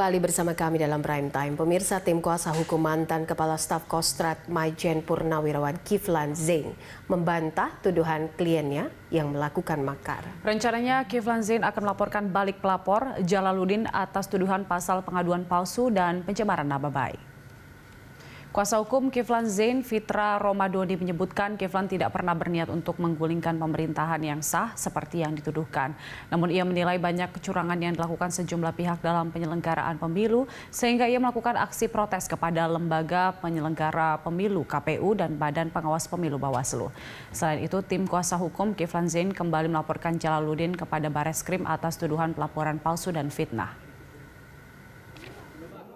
Kembali bersama kami dalam Prime Time. Pemirsa tim kuasa hukum mantan Kepala Staf Kostrat Majen Purnawirawan Kiflan Zain membantah tuduhan kliennya yang melakukan makar. Rencananya Kiflan Zain akan melaporkan balik pelapor Jalaluddin atas tuduhan pasal pengaduan palsu dan pencemaran nama baik. Kuasa hukum Kiflan Zain Fitra Romadoni menyebutkan Kiflan tidak pernah berniat untuk menggulingkan pemerintahan yang sah seperti yang dituduhkan. Namun ia menilai banyak kecurangan yang dilakukan sejumlah pihak dalam penyelenggaraan pemilu sehingga ia melakukan aksi protes kepada lembaga penyelenggara pemilu KPU dan Badan Pengawas Pemilu Bawaslu. Selain itu tim kuasa hukum Kiflan Zain kembali melaporkan Jalaluddin kepada Bareskrim atas tuduhan pelaporan palsu dan fitnah.